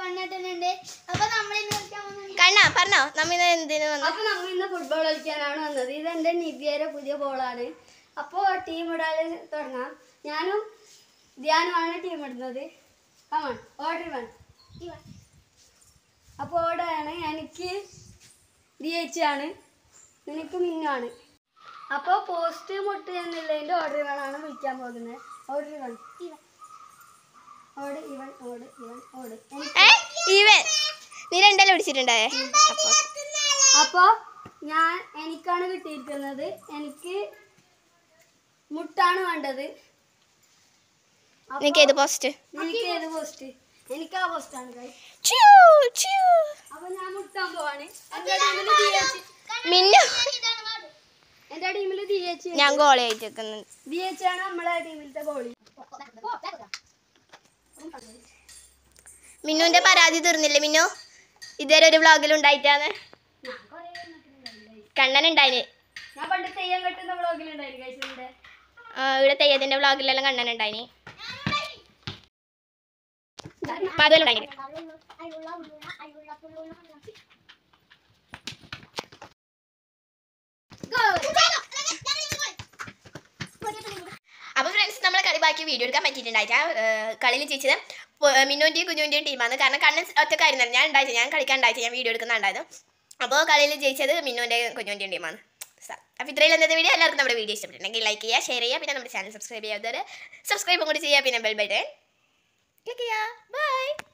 കണ്ണട്ടനുണ്ട്. അപ്പൊ നമ്മൾ കണ്ണ പറഞ്ഞോ. നമ്മ എന്തിനു വന്നു? അപ്പൊ നമ്മൾ ഇന്ന് ഫുട്ബോൾ കളിക്കാനാണ് വന്നത്. ഇത് എന്റെ നിവ്യയുടെ പുതിയ ബോളാണ് അപ്പോ ടീം ഇടാൻ തുടങ്ങാം. ഞാനും ധ്യാനുമാണ് ടീം ഇടുന്നത്. കമൺ ഓർഡർ വൺ അപ്പോൾ ഓടാണ് എനിക്ക് ഡി എച്ച് ആണ്. നിനക്ക് മിന്നാണ് അപ്പോൾ പോസ്റ്റ് മുട്ട് എന്നുള്ളതിന്റെ ഓർഡർ ഇവണാണ് വിളിക്കാൻ പോകുന്നത്. ഓർഡർ ഇവൺ ഇവൻ ഓട് ഇവൻ ഓട് ഇവൻ ഓട് രണ്ടല്ലേ അപ്പോ അപ്പോൾ ഞാൻ എനിക്കാണ് കിട്ടിയിരിക്കുന്നത്. എനിക്ക് മുട്ടാണ് വേണ്ടത്. എനിക്ക് ഏത് പോസ്റ്റ് എനിക്ക് ഏത് പോസ്റ്റ് എനിക്ക് ആ പോസ്റ്റാണ്. അപ്പൊ ഞാൻ മുട്ടാൻ പോവാണ്. എന്റെ ടീമിൽ ദിയേച്ചി മിന്നു. എന്റെ ടീമിൽ ദിയേച്ചി ഞാൻ ഗോളി ആയിട്ട് എച്ച് ദിയേച്ചാണ് നമ്മളെ ടീമിലത്തെ ഗോളി മിന്നുവിന്റെ പരാതി തീർന്നില്ലേ മിന്നു? ഇതുവരെ ഒരു വ്ളോഗിൽ ഉണ്ടായിട്ടാണ്. കണ്ണൻ ഉണ്ടായിന്. ഇവിടെ തെയ്യത്തിന്റെ വ്ളോഗിലെല്ലാം കണ്ണൻ ഉണ്ടായിന്. അപ്പൊ ഫ്രണ്ട്സ് നമ്മളെ കളി ബാക്കി വീഡിയോ എടുക്കാൻ പറ്റിയിട്ടുണ്ടായിട്ടാ കളിയിൽ ജയിച്ചത്. മിന്നുവിന്റെയും കുഞ്ഞുവിന്റെയും ടീമാണ് കാരണം കണ്ണൻ ഒറ്റക്കായിരുന്നല്ലോ ഞാൻ ഉണ്ടായി ഞാൻ കളിക്കാൻ ഉണ്ടായിട്ട് ഞാൻ വീഡിയോ എടുക്കുന്നുണ്ടായിരുന്നു അപ്പോൾ കളിയിൽ ജയിച്ചത് മിന്നുവിന്റെയും കുഞ്ഞുവിന്റെയും ടീമാണ് അപ്പോൾ ഇത്രയും ഇന്നത്തെ വീഡിയോ എല്ലാവർക്കും നമ്മുടെ വീഡിയോ ഇഷ്ടപ്പെട്ടിട്ടുണ്ടെങ്കിൽ ലൈക്ക് ചെയ്യുക ഷെയർ ചെയ്യുക പിന്നെ നമ്മുടെ ചാനൽ സബ്സ്ക്രൈബ് ചെയ്യാത്തവർ സബ്സ്ക്രൈബും കൂടി ചെയ്യുക പിന്നെ ബെൽ ബട്ടൺ ക്ലിക്ക് ചെയ്യുക. ബൈ